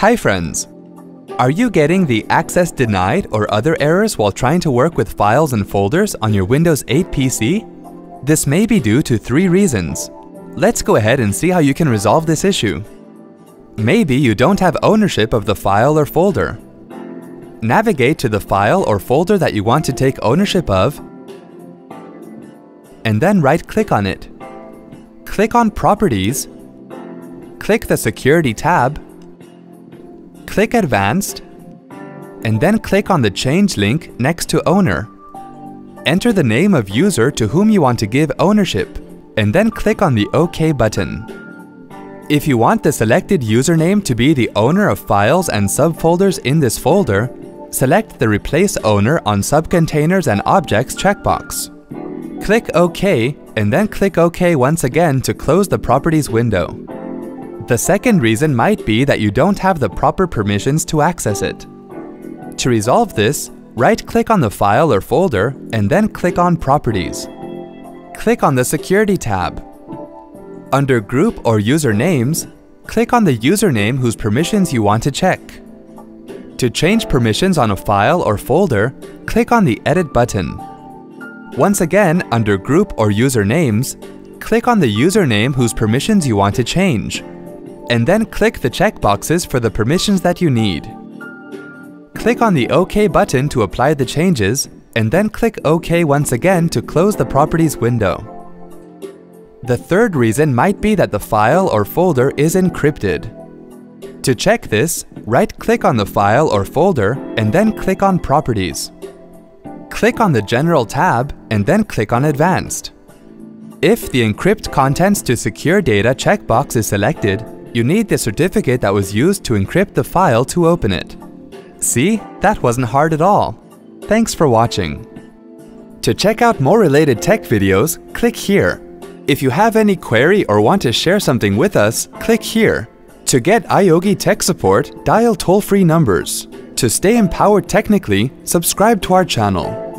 Hi friends! Are you getting the access denied or other errors while trying to work with files and folders on your Windows 8 PC? This may be due to three reasons. Let's go ahead and see how you can resolve this issue. Maybe you don't have ownership of the file or folder. Navigate to the file or folder that you want to take ownership of and then right-click on it. Click on Properties, click the Security tab, click Advanced, and then click on the Change link next to Owner. Enter the name of user to whom you want to give ownership, and then click on the OK button. If you want the selected username to be the owner of files and subfolders in this folder, select the Replace Owner on Subcontainers and Objects checkbox. Click OK and then click OK once again to close the Properties window. The second reason might be that you don't have the proper permissions to access it. To resolve this, right-click on the file or folder and then click on Properties. Click on the Security tab. Under Group or User Names, click on the username whose permissions you want to check. To change permissions on a file or folder, click on the Edit button. Once again, under Group or User Names, click on the username whose permissions you want to change, and then click the checkboxes for the permissions that you need. Click on the OK button to apply the changes, and then click OK once again to close the Properties window. The third reason might be that the file or folder is encrypted. To check this, right-click on the file or folder and then click on Properties. Click on the General tab and then click on Advanced. If the Encrypt Contents to Secure Data checkbox is selected, you need the certificate that was used to encrypt the file to open it. See? That wasn't hard at all. Thanks for watching. To check out more related tech videos, click here. If you have any query or want to share something with us, click here. To get iYogi tech support, dial toll-free numbers. To stay empowered technically, subscribe to our channel.